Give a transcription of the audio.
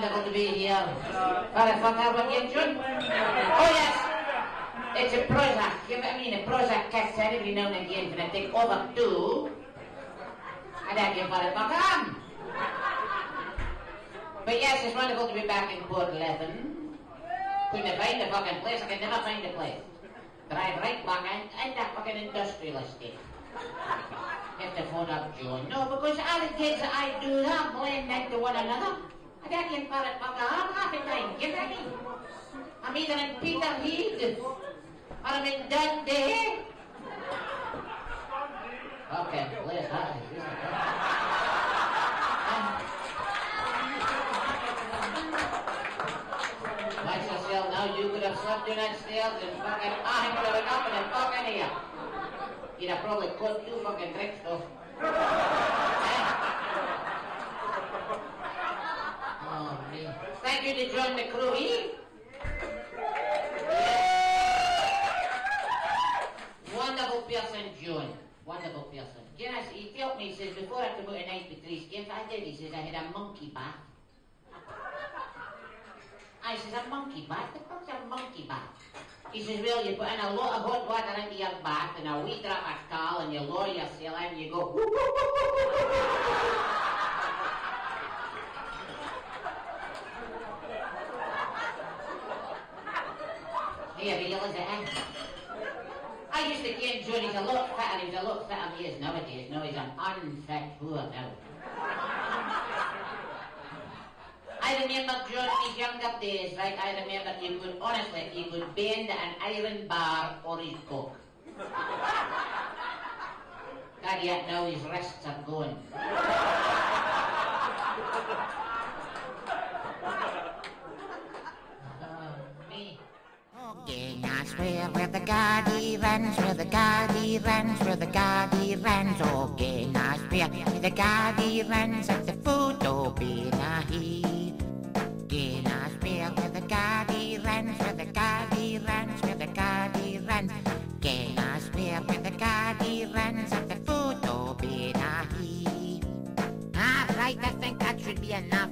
Wonderful to be here. Have we Oh, yes. It's a Prozac. I mean? A Prozac kicks every now and again for a take over two. And I give what the fuck. But yes, it's wonderful to be back in Portlethen. Couldn't find the fucking place. I can never find the place. Drive right back in, in that fucking industrial estate. Get the phone up, John. No, because all the kids I do that blend into one another. I got you for it fuck half, half the time. You know me? I'm either in Peterhead or I'm in Dundee. Okay, hi. Watch yourself now, you could have slept in that stairs and fucking I could have been up in the fucking here. You'd have probably caught two fucking drinks though. Eh? Oh, me. Thank you to join the crew, eh? Wonderful person, John. Wonderful person. Guinness, he told me, he says, before I come out tonight with three skins, I did, he says, I had a monkey bath. I says, a monkey bath? The fuck's a monkey bath? He says, well, you put in a lot of hot water into your bath and a wee drop of towel and you lower yourself and you go, Here, realize it, eh? I used to get John, he's a lot fatter, he's a lot fatter than he is nowadays. Now he's an unfit poor devil. I remember John in his younger days, right? I remember he could, honestly, you could bend an iron bar or his cock. God, yet now his wrists are gone. Where the Gadie runs, where the Gadie runs, where the Gadie runs. Okay, I swear where the Gadie runs at the photo bin I heat. Okay, I swear where the Gadie runs, where the Gadie runs, where the Gadie runs. Okay, I swear where the Gadie runs at the photo bin I heat. Alright, I think that should be enough.